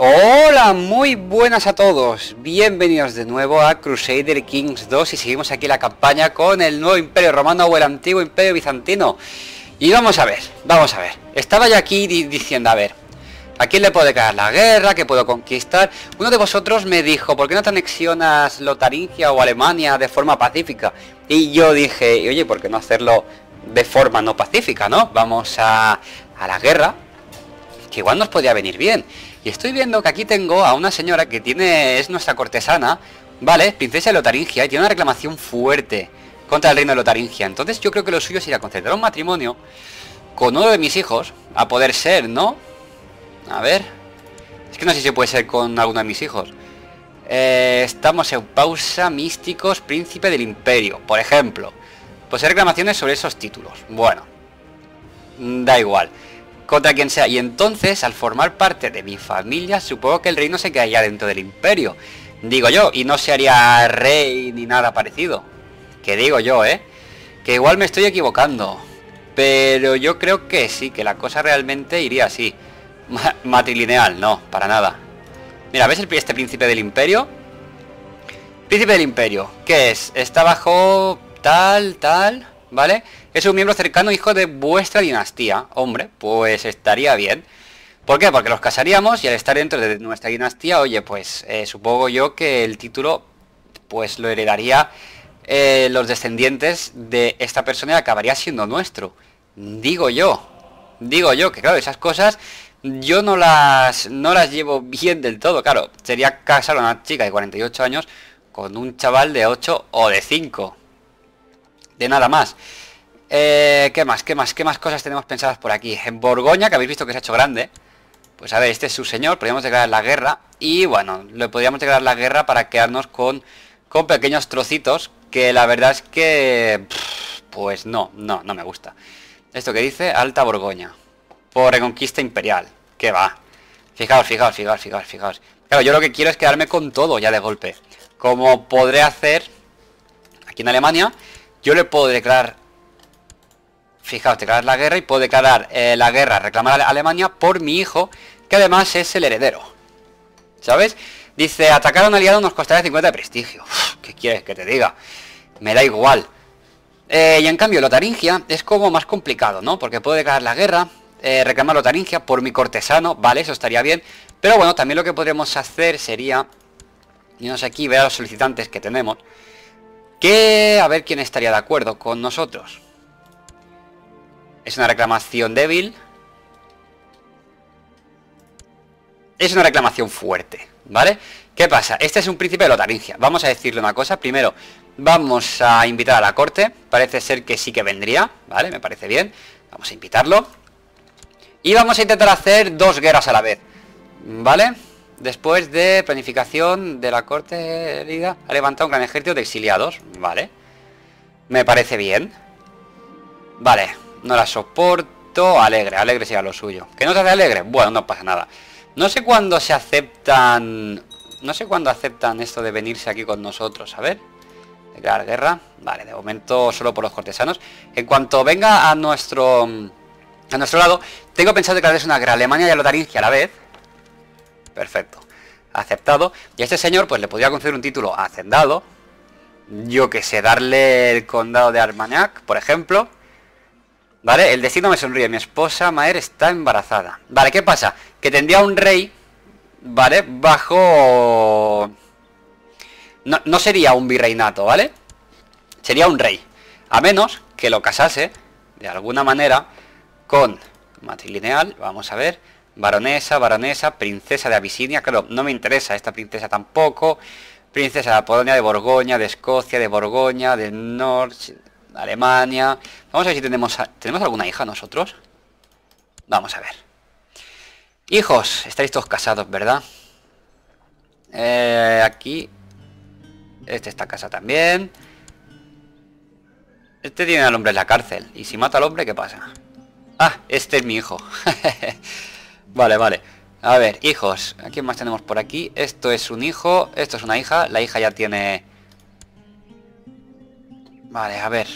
Hola, muy buenas a todos. Bienvenidos de nuevo a Crusader Kings 2 y seguimos aquí la campaña con el nuevo Imperio Romano o el antiguo Imperio Bizantino. Y vamos a ver, vamos a ver. Estaba yo aquí diciendo, a ver, ¿a quién le puede caer la guerra? ¿Qué puedo conquistar? Uno de vosotros me dijo, ¿por qué no te anexionas Lotaringia o Alemania de forma pacífica? Y yo dije, oye, ¿por qué no hacerlo de forma no pacífica, no? Vamos a, a la guerra, que igual nos podría venir bien. Y estoy viendo que aquí tengo a una señora que tiene es nuestra cortesana, ¿vale? Princesa de Lotaringia y tiene una reclamación fuerte contra el reino de Lotaringia. Entonces yo creo que lo suyo sería conceder un matrimonio con uno de mis hijos, a poder ser, ¿no? A ver. Es que no sé si puede ser con alguno de mis hijos. Eh, estamos en pausa, místicos, príncipe del imperio, por ejemplo. Pues hay reclamaciones sobre esos títulos. Bueno, da igual contra quien sea. Y entonces, al formar parte de mi familia, supongo que el reino se quedaría dentro del imperio. Digo yo, y no se haría rey ni nada parecido. Que digo yo, ¿eh? Que igual me estoy equivocando. Pero yo creo que sí, que la cosa realmente iría así. matrilineal, no, para nada. Mira, ¿ves el, este príncipe del imperio? Príncipe del imperio, ¿qué es? Está bajo tal, tal, ¿vale? Es un miembro cercano hijo de vuestra dinastía. Hombre, pues estaría bien. ¿Por qué? Porque los casaríamos y al estar dentro de nuestra dinastía, oye, pues eh, supongo yo que el título pues lo heredaría eh, los descendientes de esta persona y acabaría siendo nuestro. Digo yo, digo yo, que claro, esas cosas yo no las, no las llevo bien del todo. Claro, sería casar a una chica de 48 años con un chaval de 8 o de 5. De nada más. Eh, ¿Qué más? ¿Qué más? ¿Qué más cosas tenemos pensadas por aquí? En Borgoña, que habéis visto que se ha hecho grande. Pues a ver, este es su señor, podríamos declarar la guerra. Y bueno, le podríamos declarar la guerra para quedarnos con, con pequeños trocitos. Que la verdad es que... Pues no, no, no me gusta. Esto que dice Alta Borgoña. Por reconquista imperial. ¿Qué va? Fijaos, fijaos, fijaos, fijaos, fijaos. Claro, yo lo que quiero es quedarme con todo ya de golpe. Como podré hacer aquí en Alemania, yo le puedo declarar Fijaos, declarar la guerra y puedo declarar eh, la guerra, reclamar a Alemania por mi hijo, que además es el heredero. ¿Sabes? Dice, atacar a un aliado nos costará 50 de prestigio. ¿Qué quieres que te diga? Me da igual. Eh, y en cambio, Lotaringia es como más complicado, ¿no? Porque puedo declarar la guerra, eh, reclamar Lotaringia por mi cortesano, vale, eso estaría bien. Pero bueno, también lo que podríamos hacer sería, irnos aquí, ver a los solicitantes que tenemos, que a ver quién estaría de acuerdo con nosotros. Es una reclamación débil. Es una reclamación fuerte, ¿vale? ¿Qué pasa? Este es un príncipe de Lotaringia. Vamos a decirle una cosa. Primero, vamos a invitar a la corte. Parece ser que sí que vendría, ¿vale? Me parece bien. Vamos a invitarlo. Y vamos a intentar hacer dos guerras a la vez, ¿vale? Después de planificación de la corte liga, ha levantado un gran ejército de exiliados, ¿vale? Me parece bien. Vale, no la soporto. Alegre, alegre sea lo suyo. ¿Que no se hace alegre? Bueno, no pasa nada. No sé cuándo se aceptan... No sé cuándo aceptan esto de venirse aquí con nosotros. A ver. Declarar guerra. Vale, de momento solo por los cortesanos. En cuanto venga a nuestro... A nuestro lado, tengo pensado declararles una guerra Alemania y a Lotaringia a la vez. Perfecto. Aceptado. Y a este señor, pues le podría conceder un título hacendado. Yo que sé, darle el condado de Armagnac, por ejemplo. ¿Vale? El destino me sonríe. Mi esposa Maer está embarazada. Vale, ¿qué pasa? Que tendría un rey, ¿vale? Bajo... No, no sería un virreinato, ¿vale? Sería un rey. A menos que lo casase, de alguna manera, con matrilineal, vamos a ver, baronesa, baronesa, princesa de Abisinia, claro, no me interesa esta princesa tampoco, princesa de Polonia, de Borgoña, de Escocia, de Borgoña, del norte, Alemania. Vamos a ver si tenemos, ¿tenemos alguna hija nosotros. Vamos a ver. Hijos, estáis todos casados, ¿verdad? Eh, aquí. Este está casado también. Este tiene al hombre en la cárcel. Y si mata al hombre, ¿qué pasa? Ah, este es mi hijo. vale, vale. A ver, hijos. ¿A quién más tenemos por aquí? Esto es un hijo. Esto es una hija. La hija ya tiene... Vale, a ver.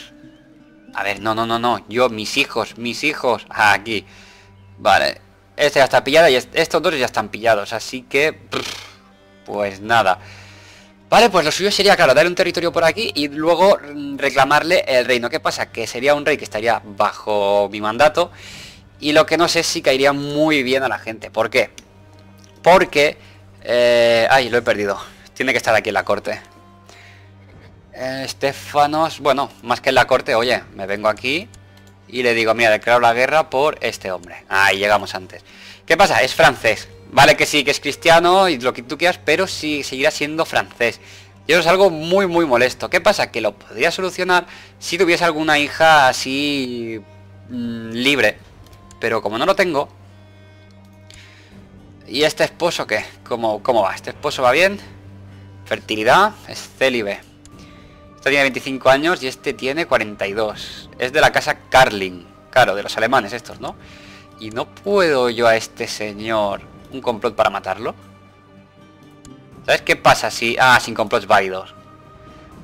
A ver, no, no, no, no. Yo, mis hijos, mis hijos. aquí. Vale. Este ya está pillado y estos dos ya están pillados, así que... pues nada. Vale, pues lo suyo sería, claro, darle un territorio por aquí y luego reclamarle el reino. ¿Qué pasa? Que sería un rey que estaría bajo mi mandato y lo que no sé si caería muy bien a la gente. ¿Por qué? Porque... Eh, ay, lo he perdido. Tiene que estar aquí en la corte. Estefanos, bueno, más que en la corte, oye, me vengo aquí y le digo, mira, declaro la guerra por este hombre. Ahí llegamos antes. ¿Qué pasa? Es francés. Vale que sí, que es cristiano y lo que tú quieras, pero sí seguirá siendo francés. Y eso es algo muy, muy molesto. ¿Qué pasa? Que lo podría solucionar si tuviese alguna hija así mm, libre. Pero como no lo tengo... ¿Y este esposo qué? ¿Cómo, ¿Cómo va? ¿Este esposo va bien? Fertilidad, es célibe. Este tiene 25 años y este tiene 42. Es de la casa Carling. Claro, de los alemanes estos, ¿no? Y no puedo yo a este señor un complot para matarlo. ¿Sabes qué pasa si... Ah, sin complots válidos.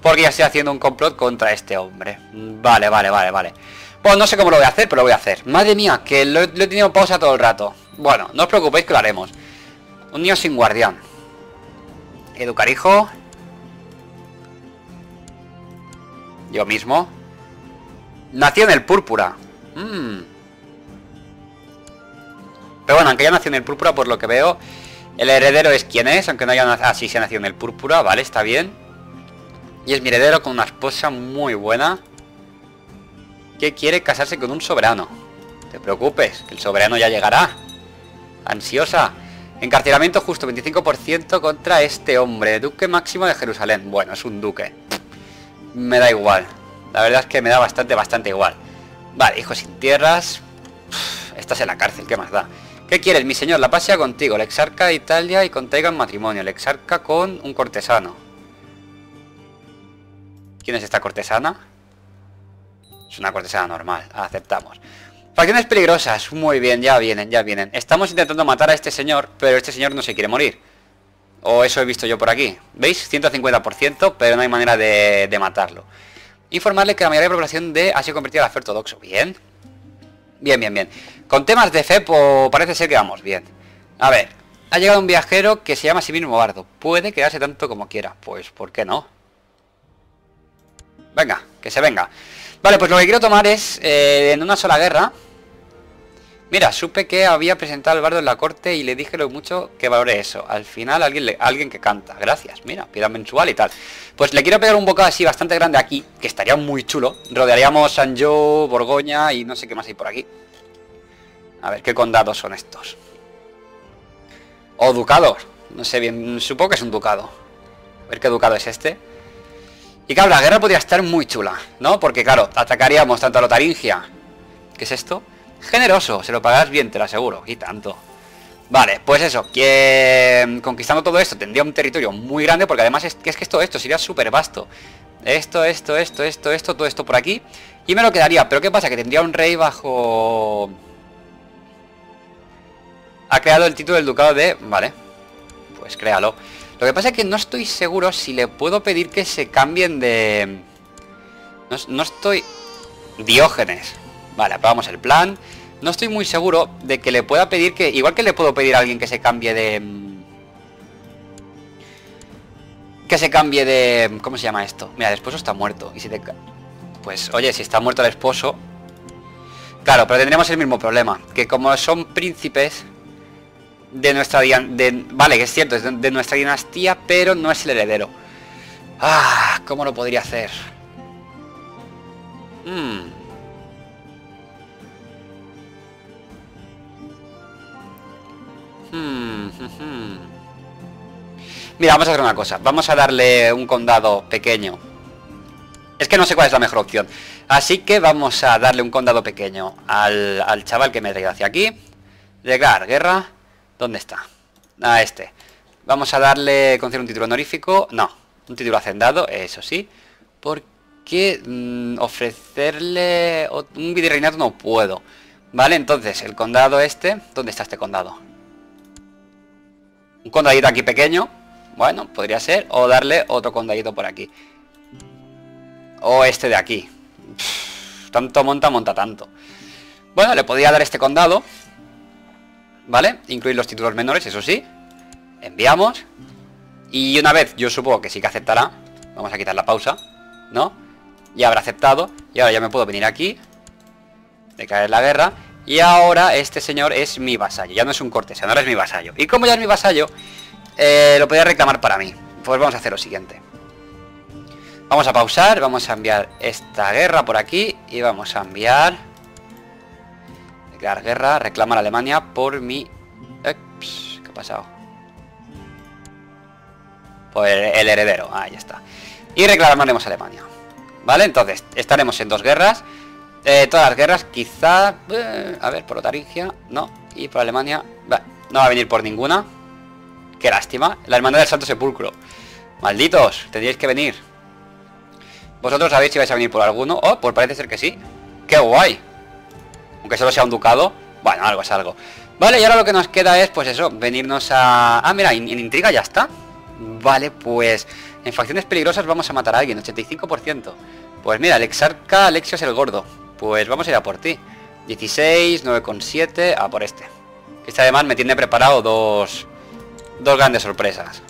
Porque ya estoy haciendo un complot contra este hombre. Vale, vale, vale, vale. Bueno, no sé cómo lo voy a hacer, pero lo voy a hacer. Madre mía, que lo, he tenido en pausa todo el rato. Bueno, no os preocupéis que lo haremos. Un niño sin guardián. Educar hijo. Yo mismo. Nació en el púrpura. Mmm. Pero bueno, aunque haya nacido en el púrpura, por lo que veo, el heredero es quien es, aunque no haya nacido... Así se ha nacido en el púrpura, vale, está bien. Y es mi heredero con una esposa muy buena. Que quiere casarse con un soberano. te preocupes, que el soberano ya llegará. Ansiosa. Encarcelamiento justo, 25% contra este hombre. Duque máximo de Jerusalén. Bueno, es un duque. Me da igual. La verdad es que me da bastante, bastante igual. Vale, hijo sin tierras. estás en la cárcel, ¿qué más da? ¿Qué quieres, mi señor? La pasea contigo, el exarca de Italia y contraiga matrimonio. El exarca con un cortesano. ¿Quién es esta cortesana? Es una cortesana normal, aceptamos. Facciones peligrosas, muy bien, ya vienen, ya vienen. Estamos intentando matar a este señor, pero este señor no se quiere morir. O eso he visto yo por aquí. ¿Veis? 150%, pero no hay manera de, de matarlo. Informarle que la mayoría de la población de ha sido convertida a fe ortodoxo. Bien. Bien, bien, bien. Con temas de fe parece ser que vamos bien. A ver, ha llegado un viajero que se llama Simino Bardo. Puede quedarse tanto como quiera. Pues, ¿por qué no? Venga, que se venga. Vale, pues lo que quiero tomar es, eh, en una sola guerra... Mira, supe que había presentado al bardo en la corte y le dije lo mucho que valore eso. Al final alguien, alguien que canta. Gracias, mira, piedad mensual y tal. Pues le quiero pegar un bocado así bastante grande aquí, que estaría muy chulo. Rodearíamos San Jo, Borgoña y no sé qué más hay por aquí. A ver, ¿qué condados son estos? O ducados. No sé bien, supongo que es un ducado. A ver qué ducado es este. Y claro, la guerra podría estar muy chula, ¿no? Porque claro, atacaríamos tanto a Lotaringia. ¿Qué es esto? Generoso, se lo pagarás bien, te lo aseguro. Y tanto. Vale, pues eso, que conquistando todo esto tendría un territorio muy grande porque además es que, es que esto, esto sería súper vasto. Esto, esto, esto, esto, esto, todo esto por aquí. Y me lo quedaría, pero ¿qué pasa? Que tendría un rey bajo ha creado el título del ducado de... Vale, pues créalo. Lo que pasa es que no estoy seguro si le puedo pedir que se cambien de... No, estoy... Diógenes. Vale, aprobamos el plan. No estoy muy seguro de que le pueda pedir que... Igual que le puedo pedir a alguien que se cambie de... Que se cambie de... ¿Cómo se llama esto? Mira, el esposo está muerto. Y si te... Pues, oye, si está muerto el esposo... Claro, pero tendremos el mismo problema. Que como son príncipes de nuestra de, vale que es cierto es de, nuestra dinastía pero no es el heredero ah cómo lo podría hacer hmm. Hmm, hmm, Mira, vamos a hacer una cosa. Vamos a darle un condado pequeño. Es que no sé cuál es la mejor opción. Así que vamos a darle un condado pequeño al, al chaval que me ha traído hacia aquí. Llegar, guerra. ¿Dónde está? A este. Vamos a darle, conceder un título honorífico. No, un título hacendado, eso sí. Porque mm, ofrecerle un virreinato no puedo. Vale, entonces, el condado este... ¿Dónde está este condado? Un condadito aquí pequeño. Bueno, podría ser. O darle otro condadito por aquí. O este de aquí. tanto monta, monta tanto. Bueno, le podría dar este condado. ¿vale? Incluir los títulos menores, eso sí. Enviamos. Y una vez, yo supongo que sí que aceptará. Vamos a quitar la pausa, ¿no? Ya habrá aceptado. Y ahora ya me puedo venir aquí. Declarar la guerra. Y ahora este señor es mi vasallo. Ya no es un cortesano, ahora es mi vasallo. Y como ya es mi vasallo, eh, lo podría reclamar para mí. Pues vamos a hacer lo siguiente. Vamos a pausar, vamos a enviar esta guerra por aquí y vamos a enviar... Declarar guerra, reclamar Alemania por mi... ¿Qué ha pasado? Por el, heredero, ahí está. Y reclamaremos Alemania. ¿Vale? Entonces, estaremos en dos guerras. Eh, todas las guerras, quizá... Eh, a ver, por Otaringia, no. Y por Alemania... no va a venir por ninguna. Qué lástima. La Hermandad del Santo Sepulcro. Malditos, tendríais que venir. ¿Vosotros sabéis si vais a venir por alguno? Oh, pues parece ser que sí. ¡Qué guay! Aunque solo sea un ducado. Bueno, algo es algo. Vale, y ahora lo que nos queda es, pues eso, venirnos a... Ah, mira, en, intriga ya está. Vale, pues... En facciones peligrosas vamos a matar a alguien, 85%. Pues mira, el exarca Alexio es el gordo. Pues vamos a ir a por ti. 16, 9,7, a por este. Este además me tiene preparado dos... Dos grandes sorpresas.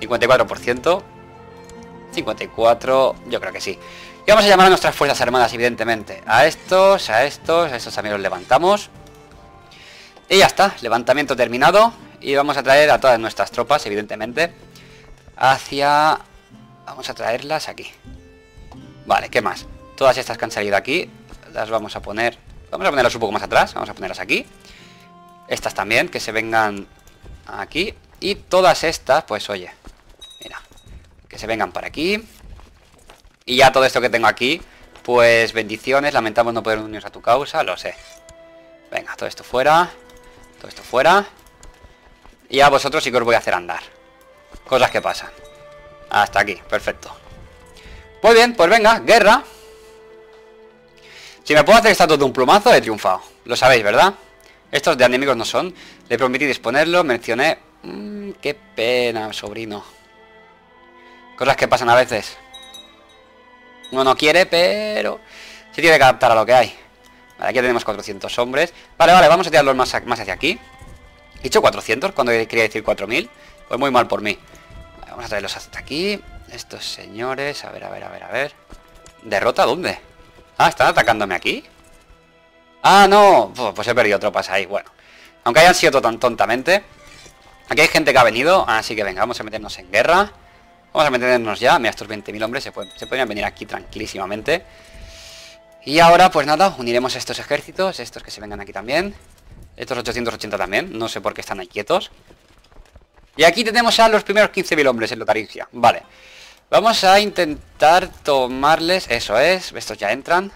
54%. 54, yo creo que sí. Y vamos a llamar a nuestras fuerzas armadas, evidentemente. A estos, a estos, a estos también los levantamos. Y ya está, levantamiento terminado. Y vamos a traer a todas nuestras tropas, evidentemente, hacia... Vamos a traerlas aquí. Vale, ¿qué más? Todas estas que han salido aquí, las vamos a poner... Vamos a ponerlas un poco más atrás, vamos a ponerlas aquí. Estas también, que se vengan aquí. Y todas estas, pues oye, que se vengan para aquí. Y ya todo esto que tengo aquí, pues bendiciones, lamentamos no poder unirnos a tu causa, lo sé. Venga, todo esto fuera, todo esto fuera. Y a vosotros sí que os voy a hacer andar. Cosas que pasan. Hasta aquí, perfecto. Muy bien, pues venga, guerra. Si me puedo hacer estatus de un plumazo, he triunfado. Lo sabéis, ¿verdad? Estos de enemigos no son. Le prometí disponerlo, mencioné... Mmm, qué pena, sobrino. Cosas que pasan a veces. Uno no quiere, pero... Se tiene que adaptar a lo que hay. Vale, aquí tenemos 400 hombres. Vale, vale, vamos a tirarlos más, más hacia aquí. He dicho 400 cuando quería decir 4000. Pues muy mal por mí. vamos a traerlos hasta aquí. Estos señores... A ver, a ver, a ver, a ver. ¿Derrota dónde? Ah, ¿están atacándome aquí? Ah, no. Pues he perdido tropas ahí. Bueno. Aunque hayan sido tan tontamente. Aquí hay gente que ha venido. Así que venga, vamos a meternos en guerra. Vamos a meternos ya. Mira, estos 20.000 hombres se, pueden, se podrían venir aquí tranquilísimamente. Y ahora, pues nada, uniremos estos ejércitos, estos que se vengan aquí también. Estos 880 también, no sé por qué están ahí quietos. Y aquí tenemos ya los primeros 15.000 hombres en Lotaringia. Vale. Vamos a intentar tomarles... Eso es, estos ya entran.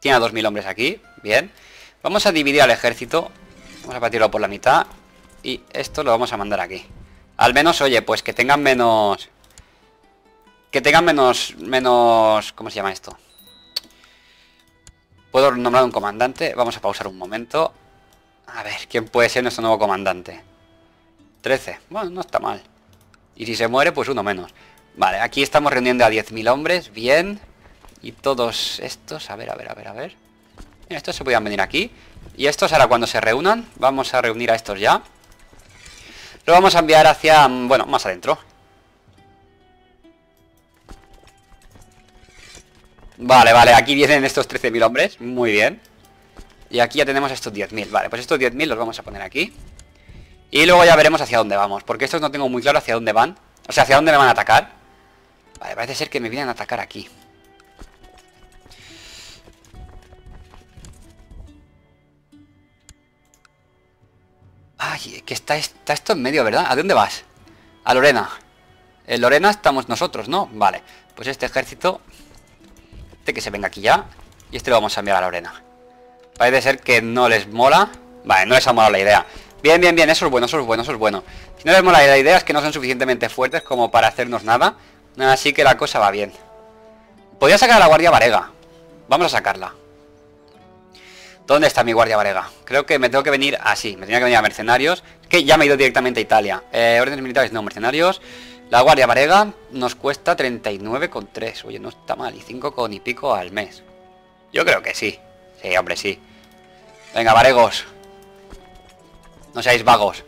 Tiene a 2.000 hombres aquí, bien. Vamos a dividir al ejército. Vamos a partirlo por la mitad. Y esto lo vamos a mandar aquí. Al menos, oye, pues que tengan menos... Que tengan menos... Menos... ¿Cómo se llama esto? Puedo nombrar un comandante. Vamos a pausar un momento. A ver, ¿quién puede ser nuestro nuevo comandante? 13. Bueno, no está mal. Y si se muere, pues uno menos. Vale, aquí estamos reuniendo a 10.000 hombres. Bien. Y todos estos... A ver, a ver, a ver, a ver. estos se podían venir aquí. Y estos ahora cuando se reúnan, vamos a reunir a estos ya. Lo vamos a enviar hacia, mm, bueno, más adentro. Vale, vale, aquí vienen estos 13.000 hombres, muy bien. Y aquí ya tenemos estos 10.000, vale, pues estos 10.000 los vamos a poner aquí. Y luego ya veremos hacia dónde vamos, porque estos no tengo muy claro hacia dónde van. O sea, hacia dónde me van a atacar. Vale, parece ser que me vienen a atacar aquí. Ay, que está, está esto en medio, ¿verdad? ¿A dónde vas? A Lorena. En Lorena estamos nosotros, ¿no? Vale. Pues este ejército... Este que se venga aquí ya. Y este lo vamos a enviar a Lorena. Parece ser que no les mola. Vale, no les ha molado la idea. Bien, bien, bien. Eso es bueno, eso es bueno, eso es bueno. Si no les mola la idea es que no son suficientemente fuertes como para hacernos nada. Así que la cosa va bien. Podría sacar a la Guardia Varega. Vamos a sacarla. ¿Dónde está mi guardia varega? Creo que me tengo que venir así, me tenía que venir a mercenarios, que ya me he ido directamente a Italia. Eh, órdenes militares, no, mercenarios. La guardia varega nos cuesta 39,3, oye, no está mal, y 5 con y pico al mes. Yo creo que sí, sí, hombre, sí. Venga, varegos. No seáis vagos.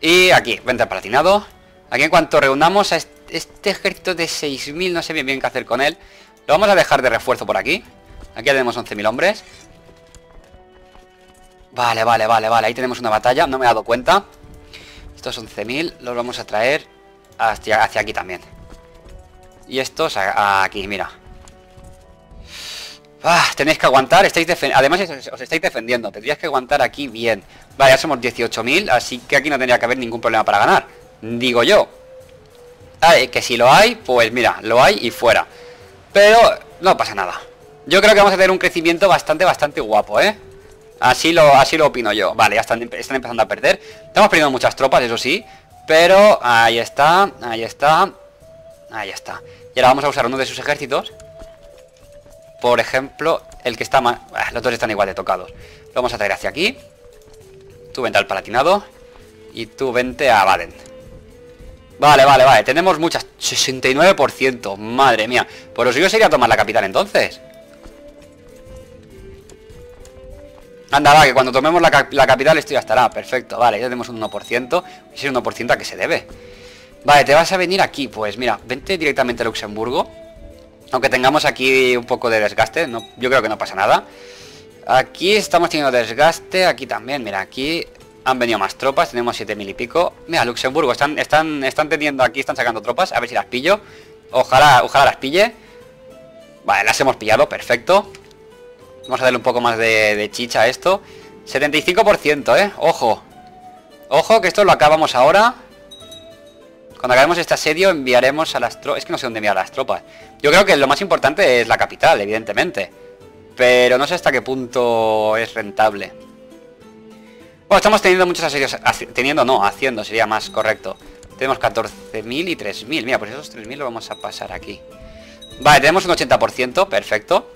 Y aquí, vente platinado. Aquí en cuanto reunamos a este ejército de 6.000, no sé bien bien qué hacer con él. Lo vamos a dejar de refuerzo por aquí. Aquí ya tenemos 11.000 hombres. Vale, vale, vale, vale. Ahí tenemos una batalla. No me he dado cuenta. Estos 11.000 los vamos a traer hacia, hacia aquí también. Y estos aquí, mira. Ah, tenéis que aguantar, estáis además os estáis defendiendo, tendrías que aguantar aquí bien. Vale, ya somos 18.000, así que aquí no tendría que haber ningún problema para ganar. Digo yo. que si lo hay, pues mira, lo hay y fuera. Pero no pasa nada. Yo creo que vamos a tener un crecimiento bastante, bastante guapo, ¿eh? Así lo, así lo opino yo. Vale, ya están, están empezando a perder. Estamos perdiendo muchas tropas, eso sí. Pero ahí está, ahí está. Ahí está. Y ahora vamos a usar uno de sus ejércitos por ejemplo, el que está más... los dos están igual de tocados. Lo vamos a traer hacia aquí. Tú vente al Palatinado. Y tú vente a Baden. Vale, vale, vale. Tenemos muchas... 69%. Madre mía. Pues lo suyo sería tomar la capital entonces. Anda, va, que cuando tomemos la, capital esto ya estará. Perfecto, vale, ya tenemos un 1%. Y ese 1% a qué se debe. Vale, te vas a venir aquí. Pues mira, vente directamente a Luxemburgo. Aunque tengamos aquí un poco de desgaste, yo creo que no pasa nada. Aquí estamos teniendo desgaste, aquí también, mira, aquí han venido más tropas, tenemos 7000 y pico. Mira, Luxemburgo, están, están, están teniendo aquí, están sacando tropas, a ver si las pillo. Ojalá, ojalá las pille. Vale, las hemos pillado, perfecto. Vamos a darle un poco más de chicha a esto. 75%, ¿eh? Ojo. Ojo, que esto lo acabamos ahora. Cuando acabemos este asedio enviaremos a las tropas... Es que no sé dónde enviar a las tropas. Yo creo que lo más importante es la capital, evidentemente. Pero no sé hasta qué punto es rentable. Bueno, estamos teniendo muchos asedios... Teniendo, no, haciendo sería más correcto. Tenemos 14.000 y 3.000. Mira, pues esos 3.000 lo vamos a pasar aquí. Vale, tenemos un 80%, perfecto.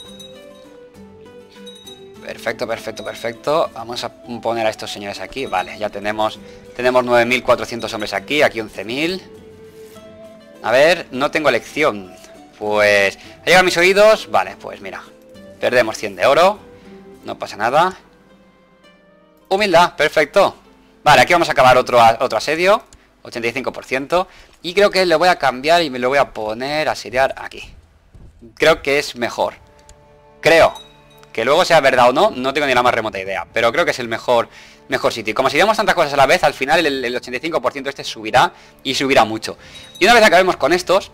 Perfecto, perfecto, perfecto. Vamos a poner a estos señores aquí. Vale, ya tenemos tenemos 9.400 hombres aquí, aquí 11.000. A ver, no tengo elección. Pues, ¿ha llegado a mis oídos? Vale, pues mira. Perdemos 100 de oro. No pasa nada. Humildad, perfecto. Vale, aquí vamos a acabar otro, otro asedio. 85%. Y creo que le voy a cambiar y me lo voy a poner a asediar aquí. Creo que es mejor. Creo. Que luego sea verdad o no, no tengo ni la más remota idea. Pero creo que es el mejor mejor sitio. Como si damos tantas cosas a la vez, al final el, 85% este subirá y subirá mucho. Y una vez acabemos con estos,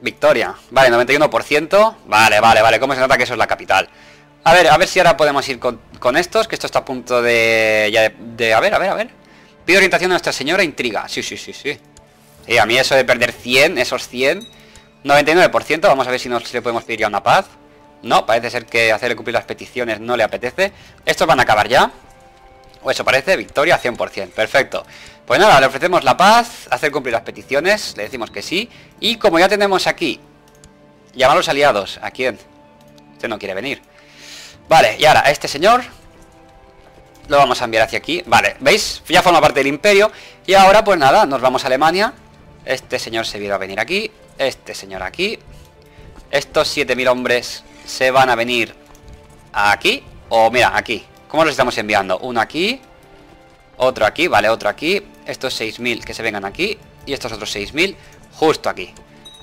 victoria. Vale, 91%. Vale, vale, vale. ¿Cómo se nota que eso es la capital? A ver, a ver si ahora podemos ir con, estos, que esto está a punto de, ya de, A ver, a ver, a ver. Pido orientación a Nuestra Señora Intriga. Sí, sí, sí, sí. Y a mí eso de perder 100, esos 100... 99%, vamos a ver si nos le podemos pedir ya una paz. No, parece ser que hacerle cumplir las peticiones no le apetece. Estos van a acabar ya. O eso parece, victoria 100%. Perfecto. Pues nada, le ofrecemos la paz, hacer cumplir las peticiones, le decimos que sí. Y como ya tenemos aquí, llamar a los aliados. ¿A quién? Este no quiere venir. Vale, y ahora a este señor lo vamos a enviar hacia aquí. Vale, ¿veis? Ya forma parte del imperio. Y ahora, pues nada, nos vamos a Alemania. Este señor se va a venir aquí. Este señor aquí. Estos 7.000 hombres se van a venir aquí. O mira, aquí. ¿Cómo los estamos enviando? Uno aquí, otro aquí, vale, otro aquí. Estos 6.000 que se vengan aquí. Y estos otros 6.000 justo aquí.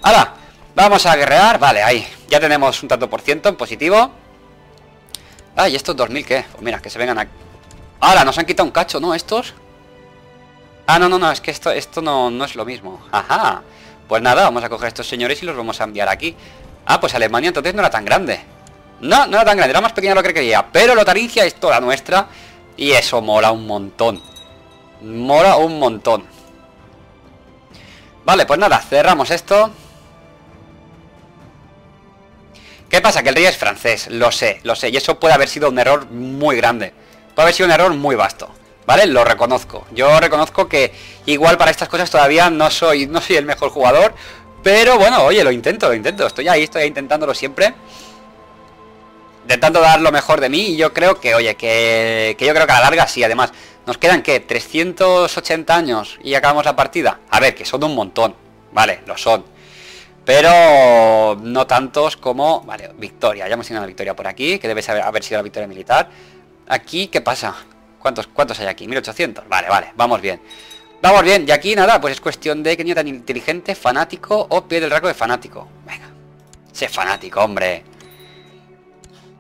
¡Hala! Vamos a guerrear. Vale, ahí. Ya tenemos un tanto por ciento en positivo. Ah, ¿y estos 2.000 qué? Pues mira, que se vengan aquí. ¡Hala! Nos han quitado un cacho, ¿no? ¿Estos? Ah, no, no, no. Es que esto, esto no, no es lo mismo. Ajá. Pues nada, vamos a coger a estos señores y los vamos a enviar aquí. Ah, pues Alemania entonces no era tan grande. No, no era tan grande, era más pequeña de lo que quería. Pero Lotaricia es toda nuestra. Y eso mola un montón. Mola un montón. Vale, pues nada, cerramos esto. ¿Qué pasa? Que el rey es francés, lo sé, lo sé. Y eso puede haber sido un error muy grande. Puede haber sido un error muy vasto. ¿Vale? Lo reconozco. Yo reconozco que igual para estas cosas todavía no soy, no soy el mejor jugador. Pero bueno, oye, lo intento, lo intento. Estoy ahí, estoy intentándolo siempre intentando dar lo mejor de mí y yo creo que, oye, que, yo creo que a la larga sí, además, nos quedan que 380 años y acabamos la partida. A ver, que son un montón, vale, lo son. Pero no tantos como, vale, victoria, ya hemos tenido una victoria por aquí, que debe haber sido la victoria militar. Aquí, ¿qué pasa? ¿Cuántos, ¿Cuántos hay aquí? 1800. Vale, vale, vamos bien. Vamos bien, y aquí nada, pues es cuestión de que niño tan inteligente, fanático o pie del rasgo de fanático. Venga, sé fanático, hombre.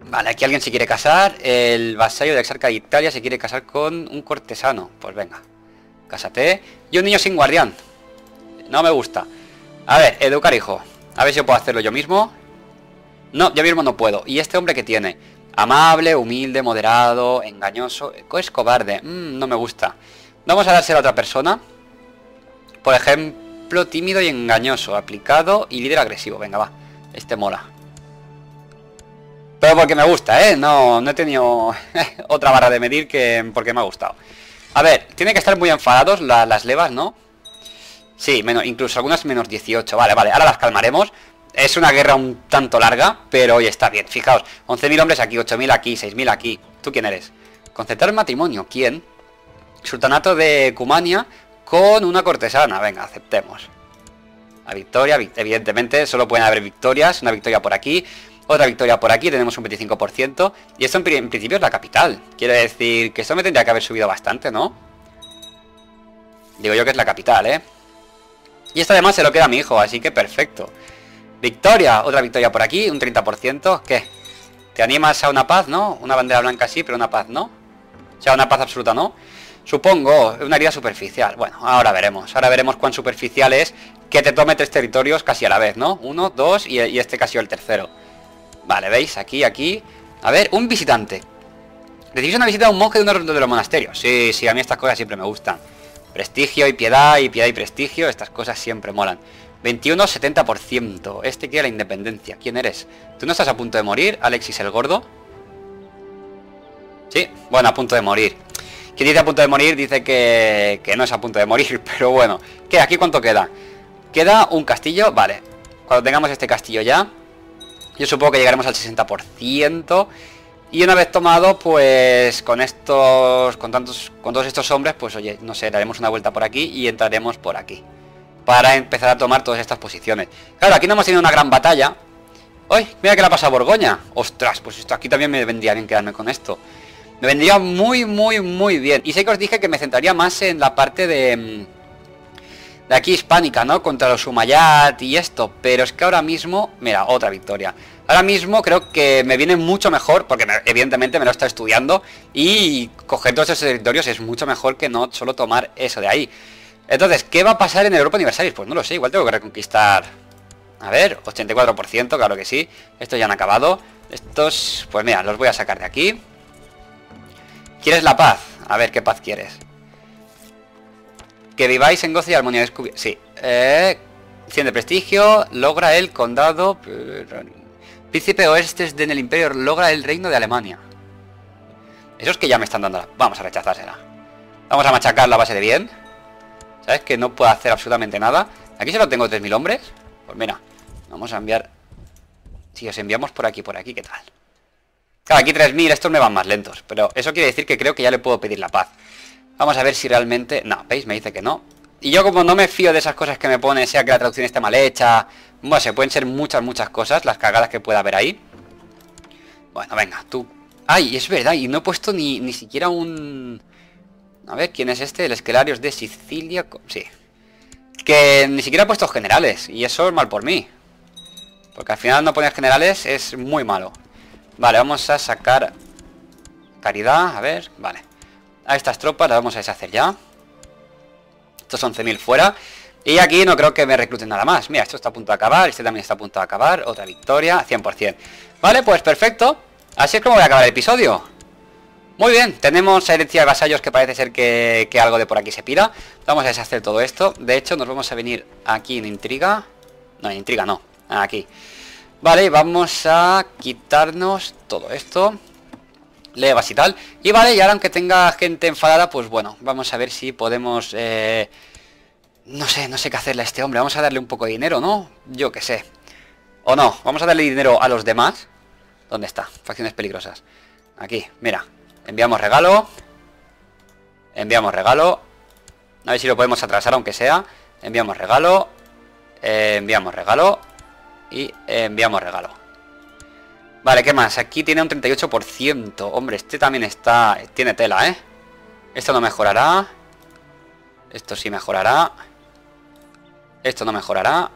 Vale, aquí alguien se quiere casar. El vasallo de exarca de Italia se quiere casar con un cortesano. Pues venga, cásate. Y un niño sin guardián. No me gusta. A ver, educar hijo. A ver si yo puedo hacerlo yo mismo. No, yo mismo no puedo. ¿Y este hombre que tiene? Amable, humilde, moderado, engañoso. Es cobarde. Mm, no me gusta. Vamos a dárselo a otra persona. Por ejemplo, tímido y engañoso. Aplicado y líder agresivo. Venga, va. Este mola. Pero porque me gusta, ¿eh? No, no he tenido otra barra de medir que porque me ha gustado. A ver, tiene que estar muy enfadados las levas, ¿no? Sí, menos, incluso algunas menos 18. Vale, vale, ahora las calmaremos. Es una guerra un tanto larga, pero hoy está bien. Fijaos, 11.000 hombres aquí, 8.000 aquí, 6.000 aquí. ¿Tú quién eres? Concertar matrimonio. ¿Quién? Sultanato de Cumania con una cortesana. Venga, aceptemos. La victoria, evidentemente, solo pueden haber victorias. Una victoria por aquí, otra victoria por aquí, tenemos un 25%. Y esto en, principio es la capital. Quiere decir que esto me tendría que haber subido bastante, ¿no? Digo yo que es la capital, ¿eh? Y esto además se lo queda a mi hijo, así que perfecto. Victoria, otra victoria por aquí, un 30%. ¿Qué? ¿Te animas a una paz, no? Una bandera blanca sí, pero una paz no. O sea, una paz absoluta no. Supongo, una herida superficial. Bueno, ahora veremos. Ahora veremos cuán superficial es que te tome tres territorios casi a la vez, ¿no? Uno, dos y, este casi el tercero. Vale, ¿veis? Aquí, aquí. A ver, un visitante. Recibís una visita a un monje de uno de los monasterios. Sí, sí, a mí estas cosas siempre me gustan. Prestigio y piedad y piedad y prestigio, estas cosas siempre molan. 21, 70%. Este quiere la independencia. ¿Quién eres? ¿Tú no estás a punto de morir, Alexis el Gordo? Sí, bueno, a punto de morir. Quien dice a punto de morir dice que, que no es a punto de morir, pero bueno. ¿Qué? ¿Aquí cuánto queda? Queda un castillo, vale. Cuando tengamos este castillo ya, yo supongo que llegaremos al 60%. Y una vez tomado, pues con estos, con tantos, con todos estos hombres, pues oye, no sé, daremos una vuelta por aquí y entraremos por aquí. Para empezar a tomar todas estas posiciones. Claro, aquí no hemos tenido una gran batalla. ¡Uy! Mira que la pasa Borgoña. Ostras, pues esto aquí también me vendría bien quedarme con esto. Me vendría muy, muy, muy bien. Y sé que os dije que me centraría más en la parte de... Mm, de aquí hispánica, ¿no? Contra los Umayyad y esto. Pero es que ahora mismo... Mira, otra victoria. Ahora mismo creo que me viene mucho mejor, porque evidentemente me lo está estudiando, y coger todos esos territorios es mucho mejor que no solo tomar eso de ahí. Entonces, ¿qué va a pasar en Europa Universalis? Pues no lo sé, igual tengo que reconquistar... A ver, 84%, claro que sí. Estos ya han acabado. Estos, pues mira, los voy a sacar de aquí. ¿Quieres la paz? A ver, ¿qué paz quieres? Que viváis en gozo y armonía. Sí. Eh, 100 de prestigio. Logra el condado... Príncipe oestes en el imperio logra el reino de Alemania. Eso es que ya me están dando... Vamos a rechazársela. Vamos a machacar la base de bien. ¿Sabes? Que no puedo hacer absolutamente nada. Aquí solo tengo 3.000 hombres. Pues mira, vamos a enviar... Si os enviamos por aquí, por aquí, ¿qué tal? Claro, aquí 3.000, estos me van más lentos. Pero eso quiere decir que creo que ya le puedo pedir la paz. Vamos a ver si realmente... No, ¿veis? Me dice que no. Y yo como no me fío de esas cosas que me pone, sea que la traducción esté mal hecha bueno, se pueden ser muchas, muchas cosas, las cagadas que pueda haber ahí. Bueno, venga, tú... Ay, es verdad, y no he puesto ni, ni siquiera un... A ver, ¿quién es este? El Esquelarios de Sicilia... Sí. Que ni siquiera he puesto generales, y eso es mal por mí. Porque al final no poner generales es muy malo. Vale, vamos a sacar... Caridad, a ver, vale. A estas tropas las vamos a deshacer ya. Estos 11.000 fuera. Y aquí no creo que me recluten nada más. Mira, esto está a punto de acabar, este también está a punto de acabar. Otra victoria, 100%. Vale, pues perfecto. Así es como voy a acabar el episodio. Muy bien, tenemos herencia de vasallos que parece ser que, algo de por aquí se pira. Vamos a deshacer todo esto. De hecho, nos vamos a venir aquí en intriga. No, en intriga no. Aquí. Vale, vamos a quitarnos todo esto. Levas y tal. Y vale, y ahora aunque tenga gente enfadada, pues bueno, vamos a ver si podemos... Eh, no sé, no sé qué hacerle a este hombre. Vamos a darle un poco de dinero, ¿no? Yo qué sé. O no, vamos a darle dinero a los demás. ¿Dónde está? Facciones peligrosas. Aquí, mira. Enviamos regalo. Enviamos regalo. A ver si lo podemos atrasar, aunque sea. Enviamos regalo. enviamos regalo. Y enviamos regalo. Vale, ¿qué más? Aquí tiene un 38%. Hombre, este también está... Tiene tela, ¿eh? Esto no mejorará. Esto sí mejorará. Esto no mejorará.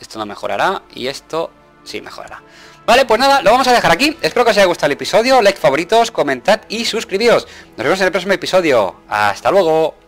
Esto no mejorará. Y esto sí mejorará. Vale, pues nada, lo vamos a dejar aquí. Espero que os haya gustado el episodio. Like, favoritos, comentad y suscribíos. Nos vemos en el próximo episodio. Hasta luego.